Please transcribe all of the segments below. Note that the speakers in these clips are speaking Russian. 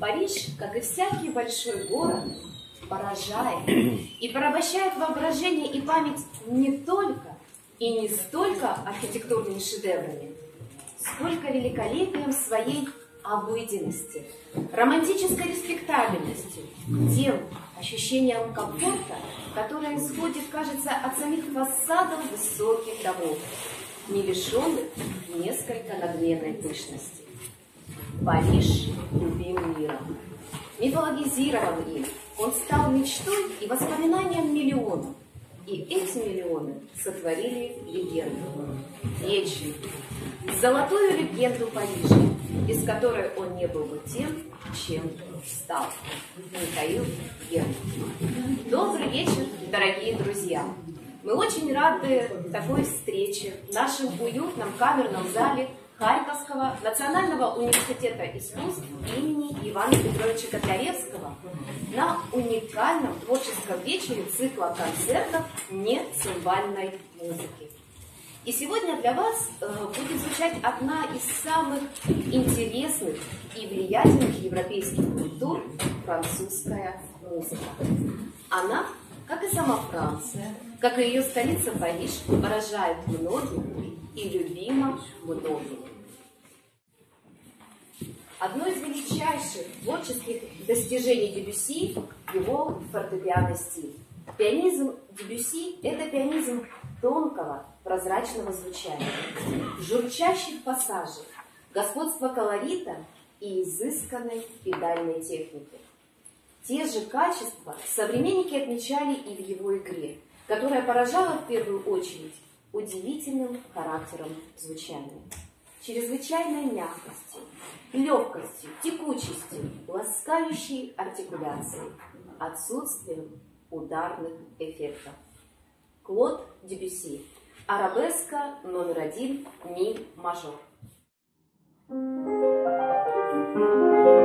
Париж, как и всякий большой город, поражает и порабощает воображение и память не только и не столько архитектурными шедеврами, сколько великолепием своей обыденности, романтической респектабельностью, тем ощущением комфорта, которое исходит, кажется, от самих фасадов высоких домов, не лишенных несколько надменной пышности. Париж любим миром. Мифологизирован им, он стал мечтой и воспоминанием миллионов. И эти миллионы сотворили легенду. Вечную, золотую легенду Парижа, из которой он не был бы тем, чем стал. Михаил Герман. Добрый вечер, дорогие друзья! Мы очень рады такой встрече в нашем уютном камерном зале Харьковского национального университета искусств имени Ивана Петровича Котляревского на уникальном творческом вечере цикла концертов нецимбальной музыки. И сегодня для вас э, будет звучать одна из самых интересных и влиятельных европейских культур – французская музыка. Она, как и сама Франция, как и ее столица Париж, поражает многих и любима многими. Одно из величайших творческих достижений Дебюси – его фортепианный стиль. Пианизм Дебюси – это пианизм тонкого, прозрачного звучания, журчащих пассажей, господства колорита и изысканной педальной техники. Те же качества современники отмечали и в его игре, которая поражала в первую очередь удивительным характером звучания, чрезвычайной мягкостью, легкостью, текучестью, ласкающей артикуляцией, отсутствием ударных эффектов. Клод Дебюси. Арабеска номер один, ми мажор. Thank you.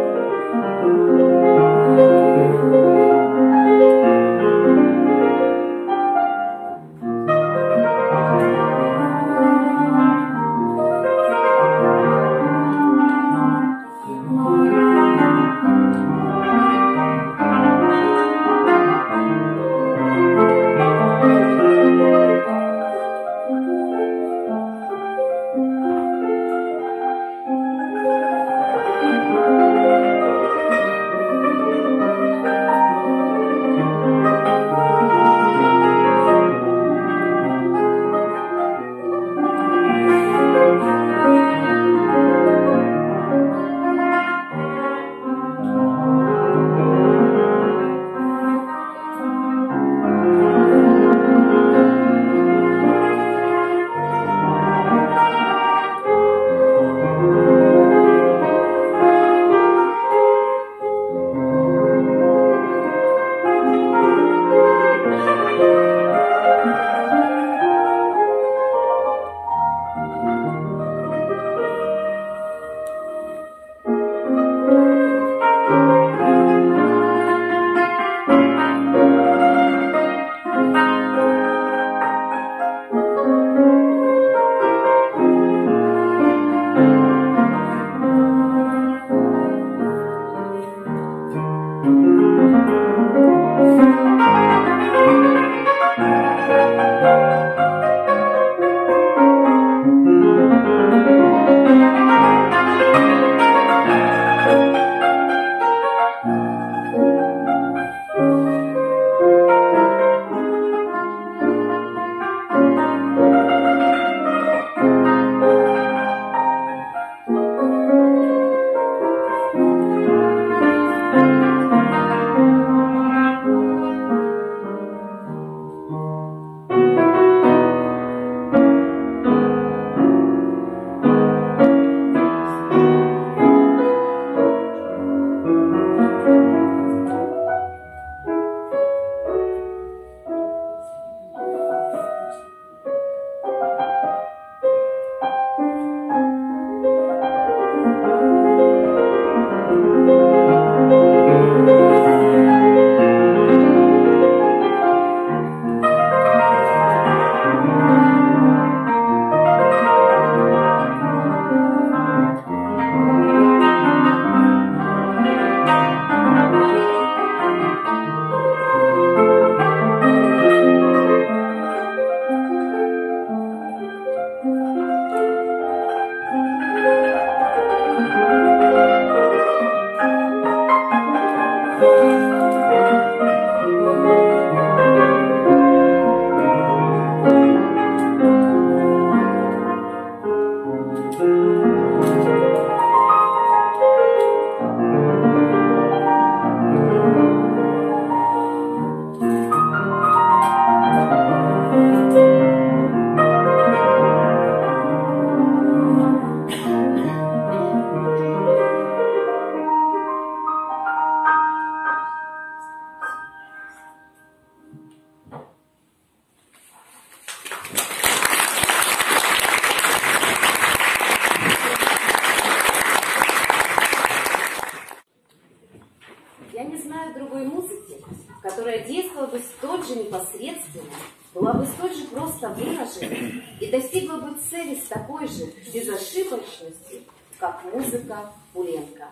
Непосредственно, была бы столь же просто выражена и достигла бы цели с такой же безошибочностью, как музыка Буленко.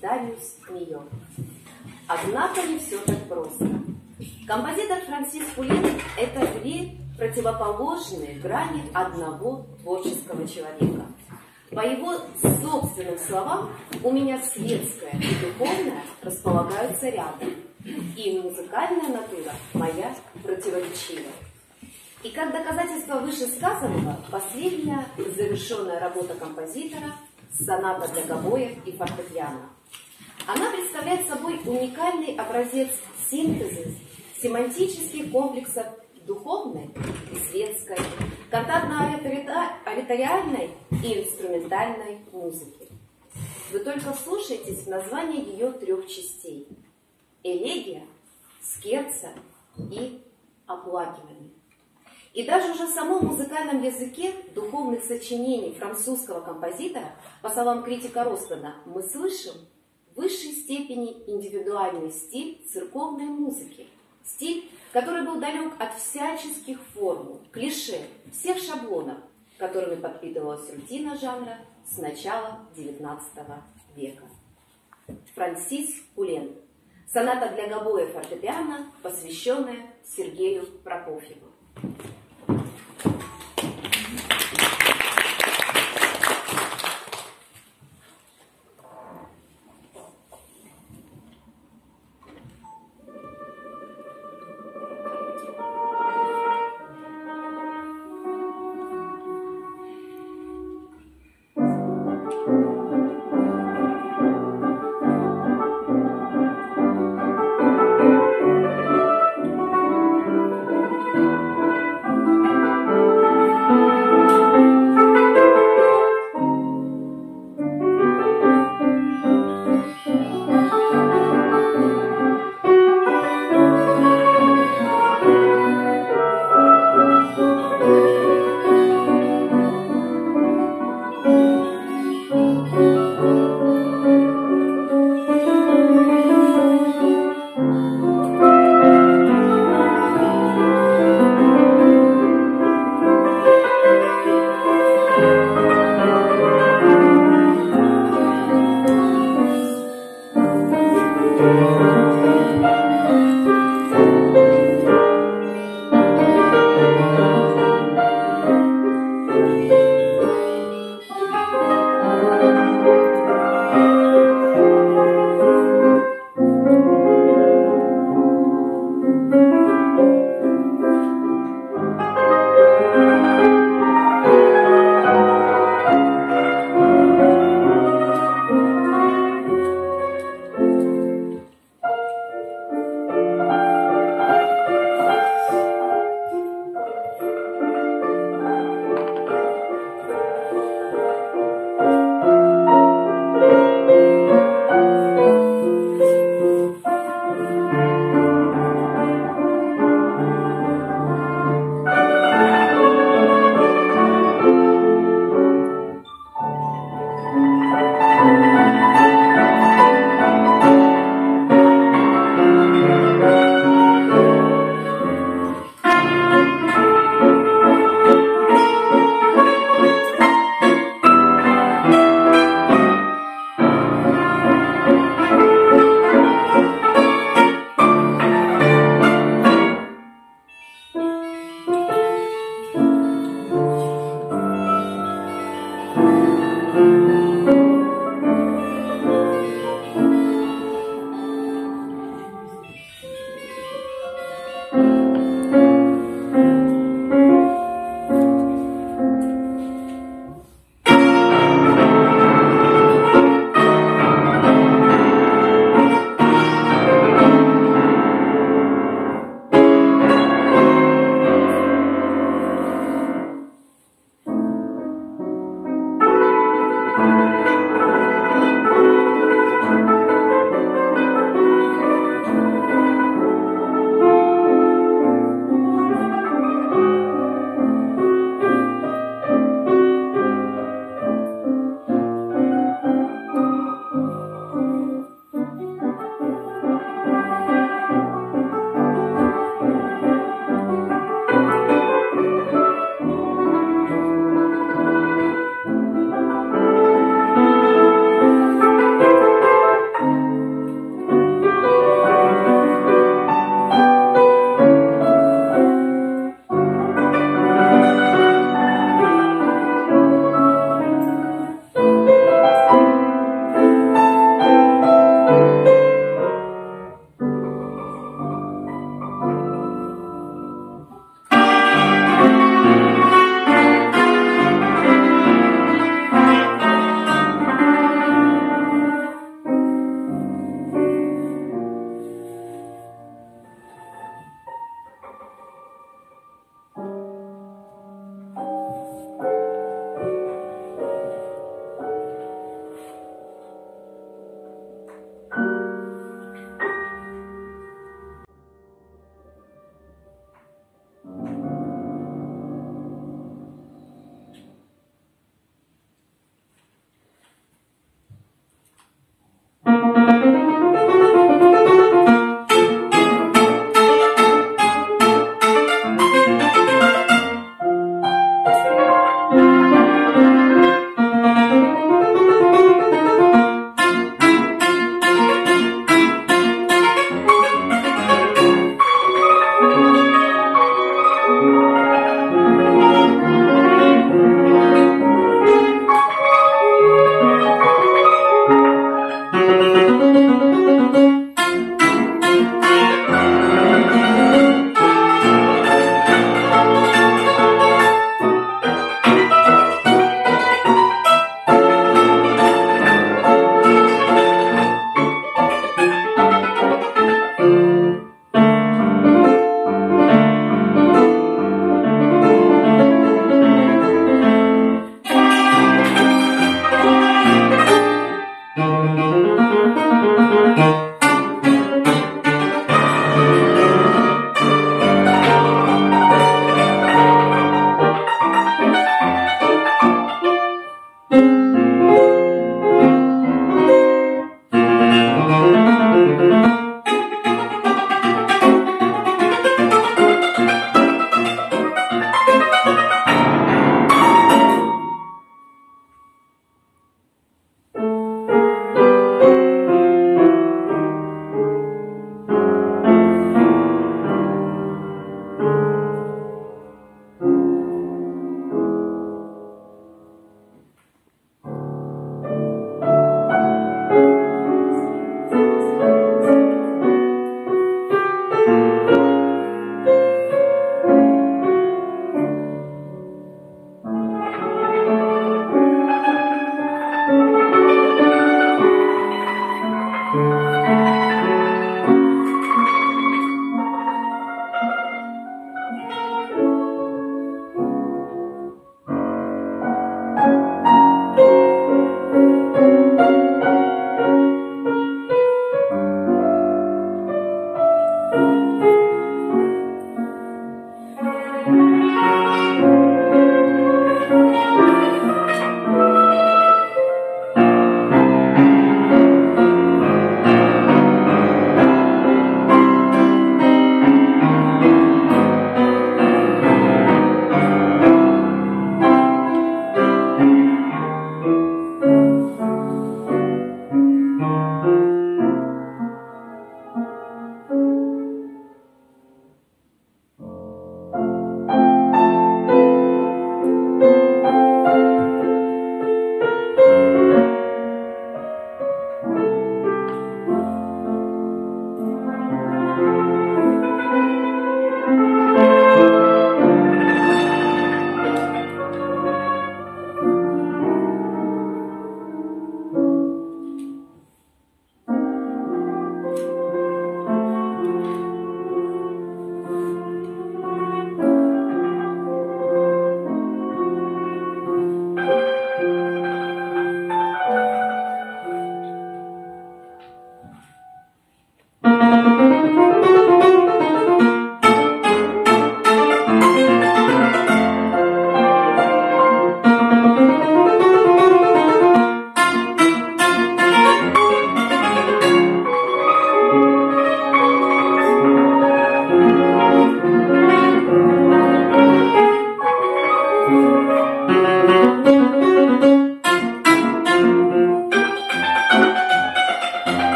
Дариус Мио. Однако не все так просто. Композитор Франсис Пулин – это две противоположные грани одного творческого человека. По его собственным словам, у меня светская и духовная располагаются рядом, и музыкальная натура моя противоречива. И как доказательство вышесказанного, последняя завершенная работа композитора – соната для гобоя и фортепиано. Она представляет собой уникальный образец синтеза семантических комплексов духовной и светской, контактно-ариториальной и инструментальной музыки. Вы только слушайтесь в название ее трех частей. Элегия, скерца и оплакивание. И даже уже в самом музыкальном языке духовных сочинений французского композитора, по словам критика Ростона, мы слышим в высшей степени индивидуальный стиль церковной музыки. Стиль, который был далек от всяческих формул, клише, всех шаблонов, которыми подпитывалась рутина жанра с начала XIX века. Франсис Пулен. Соната для гобоя фортепиано, посвященная Сергею Прокофьеву.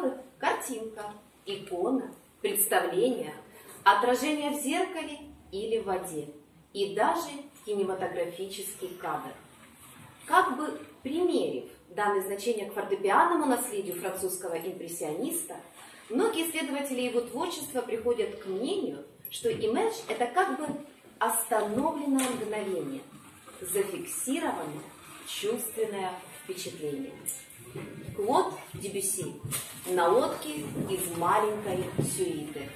Которых картинка, икона, представление, отражение в зеркале или в воде, и даже кинематографический кадр. Как бы примерив данное значение к фортепианному наследию французского импрессиониста, многие исследователи его творчества приходят к мнению, что имидж – это как бы остановленное мгновение, зафиксированное чувственное впечатление. Клод Дебюси на лодке из маленькой сюиты.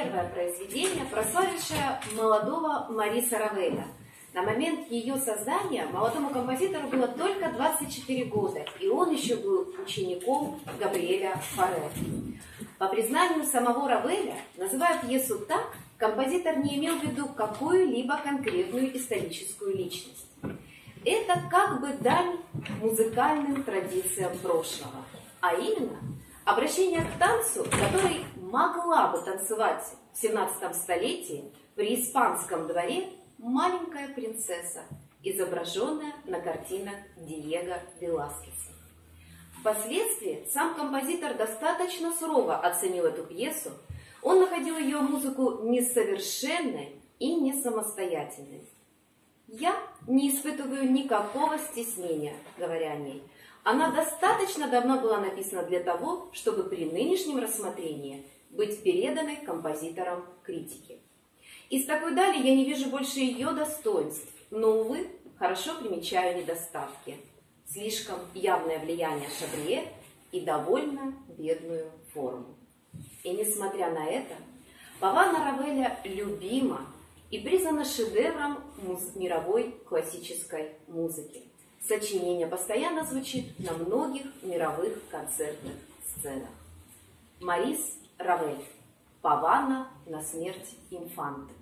Произведение, прославившее молодого Мариса Равеля. На момент ее создания молодому композитору было только 24 года, и он еще был учеником Габриэля Фаре. По признанию самого Равеля, называя пьесу так, композитор не имел в виду какую-либо конкретную историческую личность. Это как бы дань музыкальным традициям прошлого, а именно обращение к танцу, который могла бы танцевать в 17 столетии при испанском дворе маленькая принцесса, изображенная на картинах Диего Веласкеса. Впоследствии сам композитор достаточно сурово оценил эту пьесу. Он находил ее музыку несовершенной и не самостоятельной. Я не испытываю никакого стеснения, говоря о ней. Она достаточно давно была написана для того, чтобы при нынешнем рассмотрении быть переданной композитором критики. Из такой дали я не вижу больше ее достоинств, но, увы, хорошо примечаю недостатки. Слишком явное влияние Шабрие и довольно бедную форму. И несмотря на это, Павана Равеля любима и признана шедевром мировой классической музыки. Сочинение постоянно звучит на многих мировых концертных сценах. Марис Равель. Павана на смерть инфанты.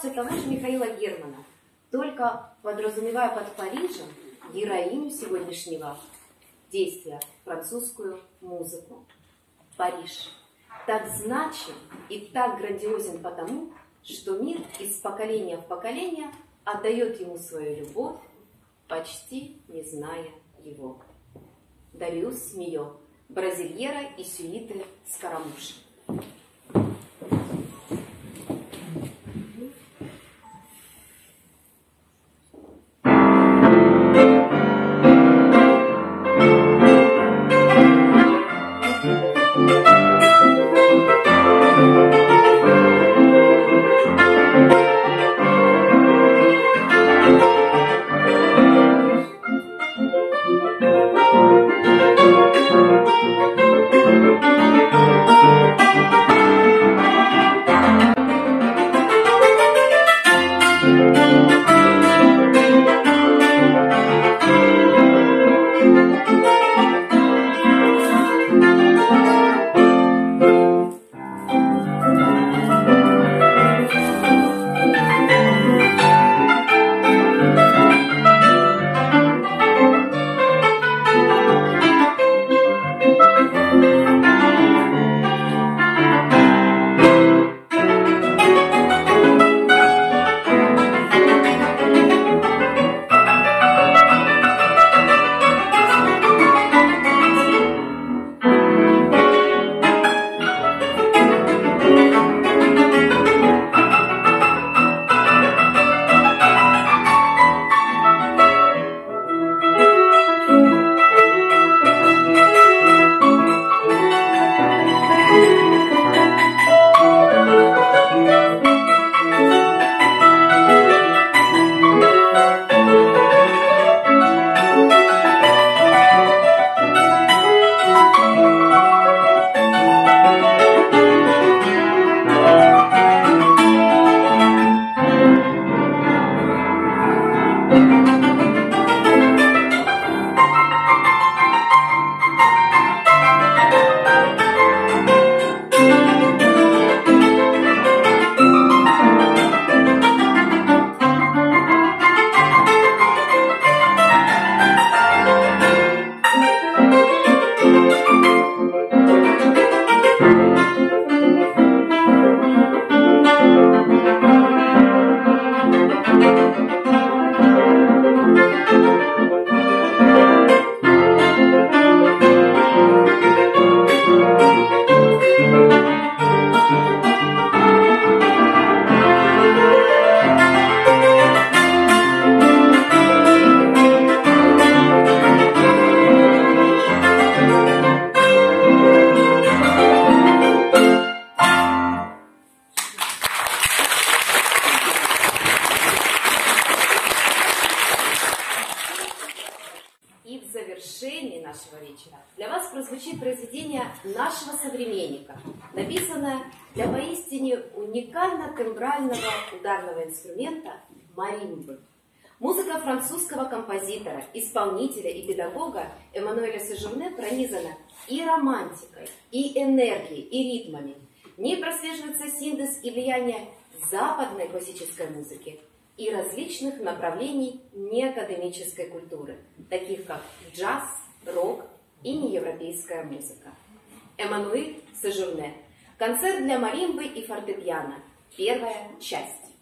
все того же Михаила Германа, только подразумевая под Парижем героиню сегодняшнего действия, французскую музыку. Париж так значим и так грандиозен потому, что мир из поколения в поколение отдает ему свою любовь, почти не зная его. Дариус Смеё, Бразильера и сюиты Скоромуши. исполнителя и педагога Эммануэля Сежурне пронизана и романтикой, и энергией, и ритмами. В ней прослеживается синтез и влияние западной классической музыки и различных направлений неакадемической культуры, таких как джаз, рок и неевропейская музыка. Эммануэль Сежурне. Концерт для маримбы и фортепиано. Первая часть.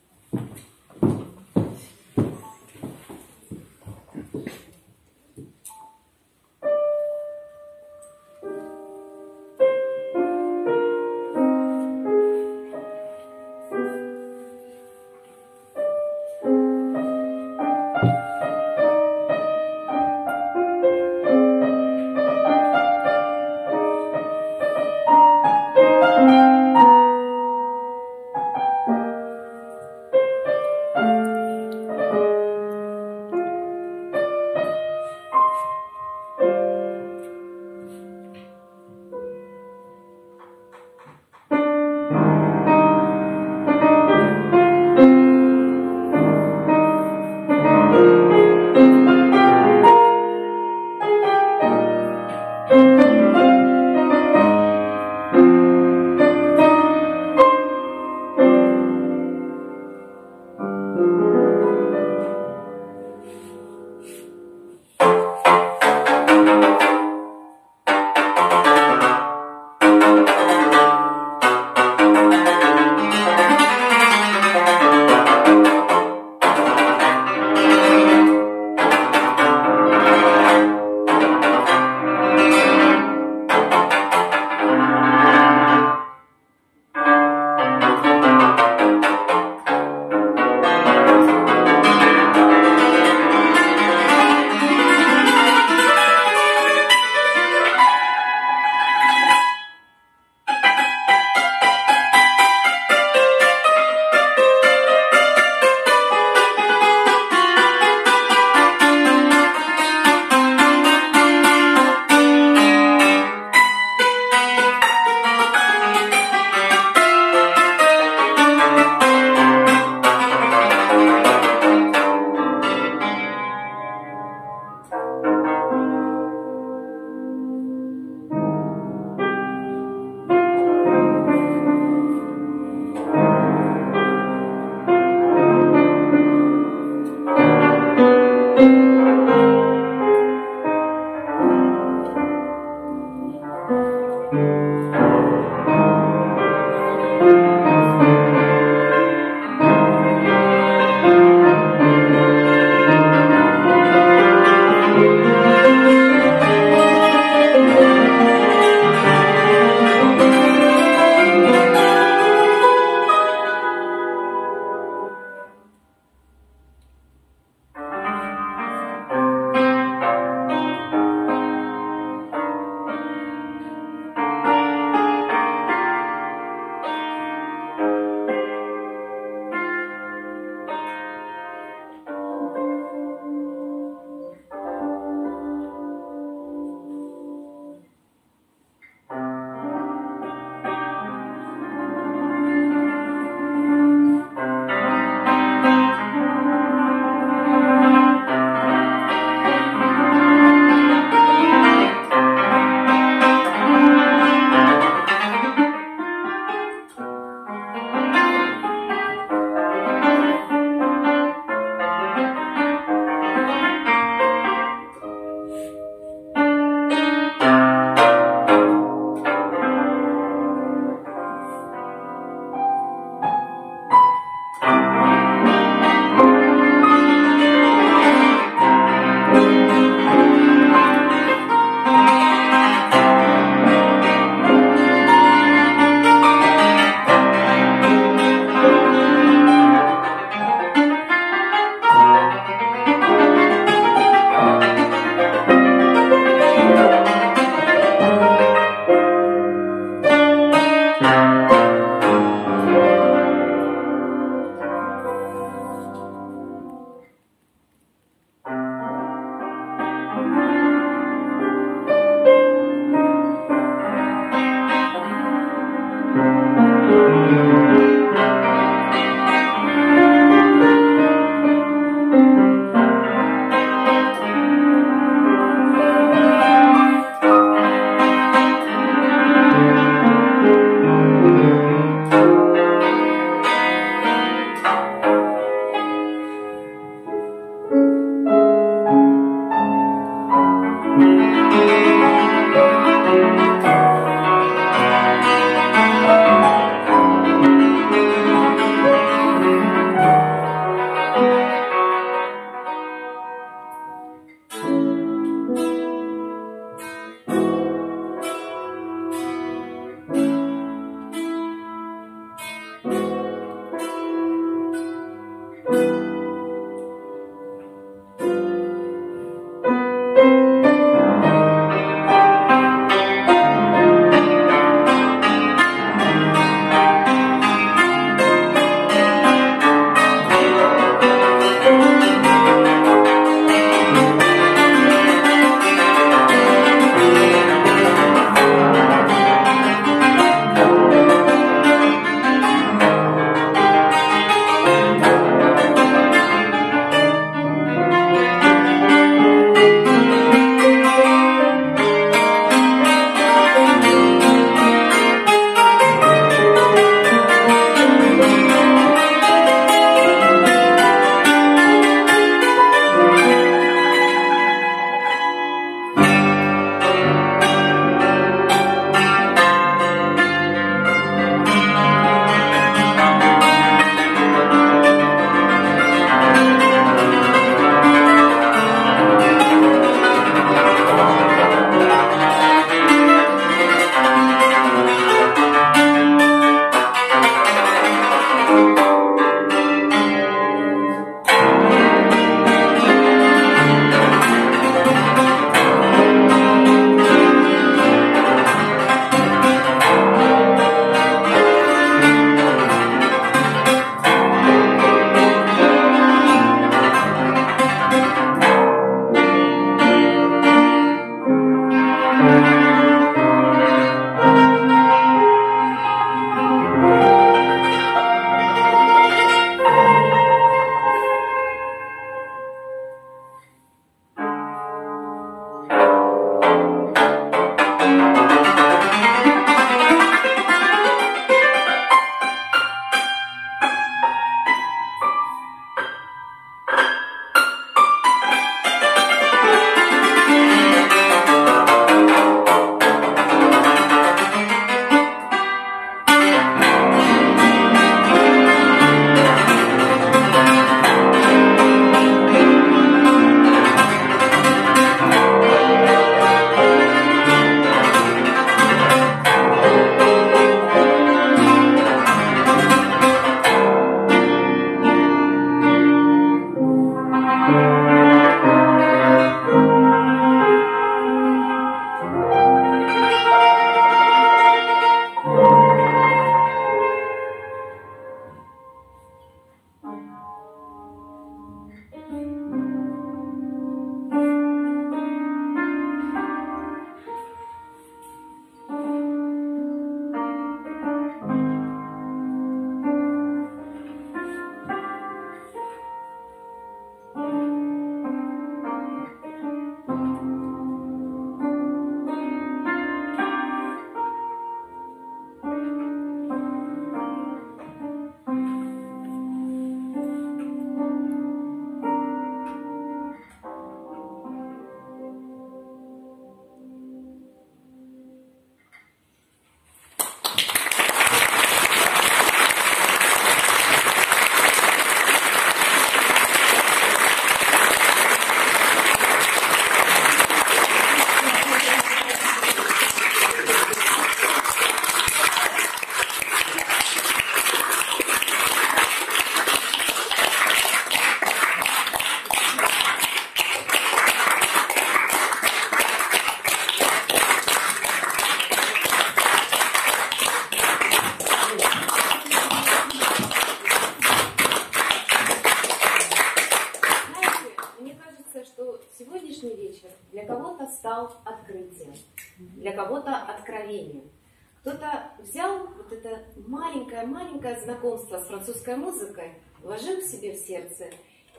Маленькое-маленькое знакомство с французской музыкой, вложил себе в сердце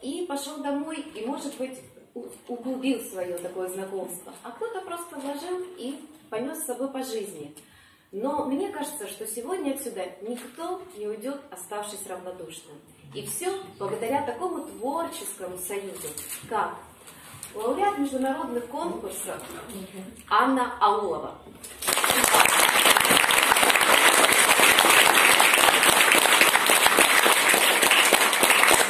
и пошел домой, и, может быть, углубил свое такое знакомство. А кто-то просто вложил и понес с собой по жизни. Но мне кажется, что сегодня отсюда никто не уйдет, оставшись равнодушным. И все благодаря такому творческому союзу, как лауреат международных конкурсов Анна Аулова.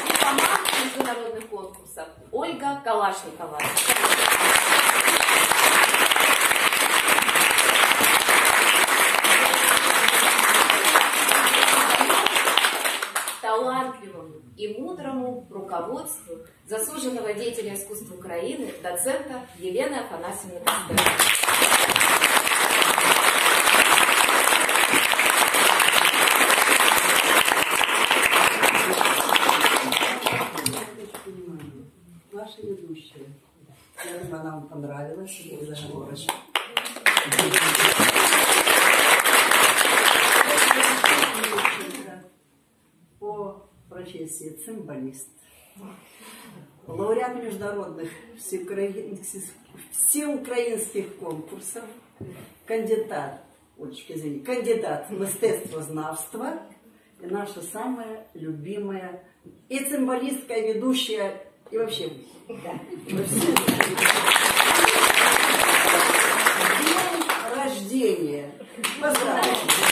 Дипломат международных конкурсов Ольга Калашникова. талантливому и мудрому руководству заслуженного деятеля искусства Украины, доцента Елены Афанасьевны ведущая. Я думаю, она вам понравилась. Благодарю. профессии цимбалист, лауреат международных всеукраинских конкурсов, кандидат, Олечка, извини, кандидат в мистецтвознавство и наша самая любимая и цимбалистка, и ведущая, и вообще. Да. День рождения. Поздравляю.